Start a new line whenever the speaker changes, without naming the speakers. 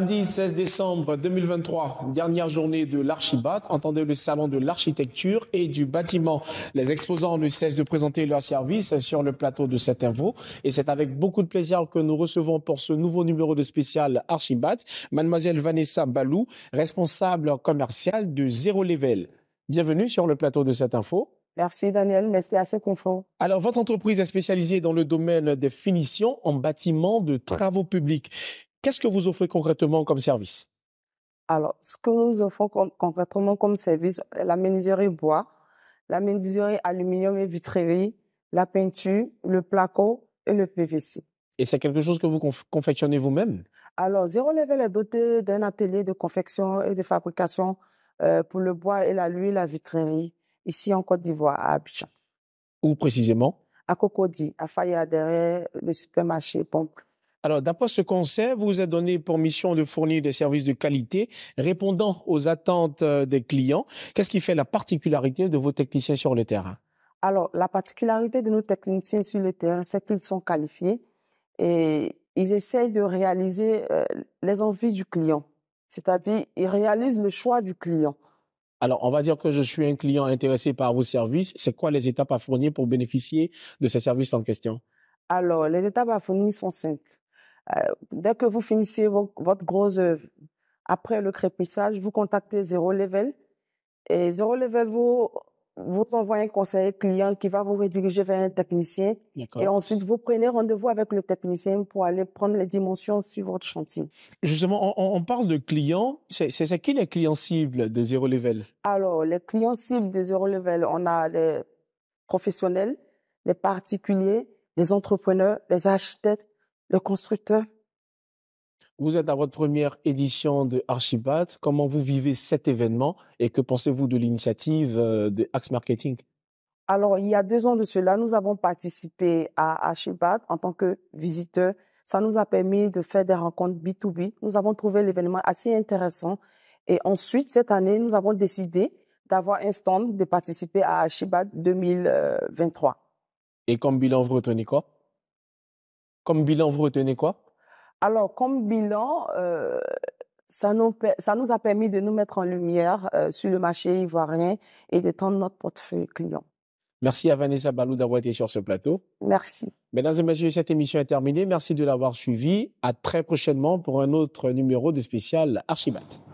Samedi 16 décembre 2023, dernière journée de l'Archibat, entendez le salon de l'architecture et du bâtiment. Les exposants ne cessent de présenter leurs services sur le plateau de cette info et c'est avec beaucoup de plaisir que nous recevons pour ce nouveau numéro de spécial Archibat, mademoiselle Vanessa Balou, responsable commerciale de Zéro Level. Bienvenue sur le plateau de cette info.
Merci Daniel, merci assez confort.
Alors, votre entreprise est spécialisée dans le domaine des finitions en bâtiment de travaux publics. Qu'est-ce que vous offrez concrètement comme service?
Alors, ce que nous offrons concrètement comme service, la menuiserie bois, la menuiserie aluminium et vitrerie, la peinture, le placo et le PVC.
Et c'est quelque chose que vous confectionnez vous-même?
Alors, Zero Level est doté d'un atelier de confection et de fabrication euh, pour le bois et la et la vitrerie, ici en Côte d'Ivoire, à Abidjan.
Où précisément?
À Cocody, à Faya derrière le supermarché Pompe.
Alors, d'après ce conseil, vous vous êtes donné pour mission de fournir des services de qualité répondant aux attentes euh, des clients. Qu'est-ce qui fait la particularité de vos techniciens sur le terrain?
Alors, la particularité de nos techniciens sur le terrain, c'est qu'ils sont qualifiés et ils essayent de réaliser euh, les envies du client. C'est-à-dire, ils réalisent le choix du client.
Alors, on va dire que je suis un client intéressé par vos services. C'est quoi les étapes à fournir pour bénéficier de ces services en question?
Alors, les étapes à fournir sont simples. Euh, dès que vous finissez votre grosse œuvre, après le crépissage, vous contactez Zero Level. Et Zero Level vous, vous envoie un conseiller client qui va vous rediriger vers un technicien. Et ensuite, vous prenez rendez-vous avec le technicien pour aller prendre les dimensions sur votre chantier.
Justement, on, parle de clients. C'est qui les clients cibles de Zero Level?
Alors, les clients cibles de Zero Level, on a les professionnels, les particuliers, les entrepreneurs, les architectes, le constructeur?
Vous êtes à votre première édition de Archibat. Comment vous vivez cet événement et que pensez-vous de l'initiative euh, de Axe Marketing?
Alors, il y a deux ans de cela, nous avons participé à Archibat en tant que visiteur. Ça nous a permis de faire des rencontres B2B. Nous avons trouvé l'événement assez intéressant. Et ensuite, cette année, nous avons décidé d'avoir un stand, de participer à Archibat 2023.
Et comme bilan, vous retenez quoi? Comme bilan, vous retenez quoi?
Alors, comme bilan, euh, ça, nous, ça nous a permis de nous mettre en lumière euh, sur le marché ivoirien et d'étendre notre portefeuille client.
Merci à Vanessa Balou d'avoir été sur ce plateau.
Merci.
Mesdames et messieurs, cette émission est terminée. Merci de l'avoir suivie. À très prochainement pour un autre numéro de spécial Archibat.